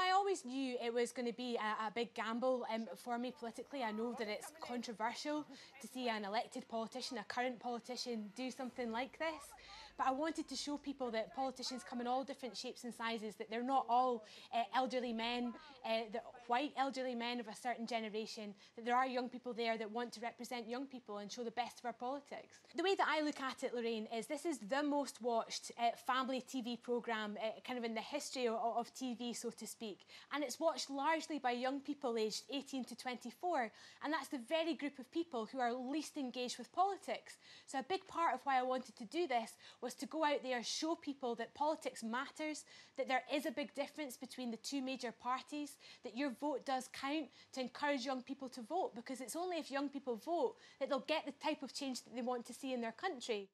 I always knew it was going to be a, a big gamble um, for me politically. I know that it's controversial to see an elected politician, a current politician, do something like this. But I wanted to show people that politicians come in all different shapes and sizes, that they're not all uh, elderly men, uh, white elderly men of a certain generation, that there are young people there that want to represent young people and show the best of our politics. The way that I look at it, Lorraine, is this is the most watched uh, family TV programme uh, kind of in the history of, of TV, so to speak. And it's watched largely by young people aged 18 to 24. And that's the very group of people who are least engaged with politics. So a big part of why I wanted to do this was to go out there, and show people that politics matters, that there is a big difference between the two major parties, that your vote does count to encourage young people to vote, because it's only if young people vote that they'll get the type of change that they want to see in their country.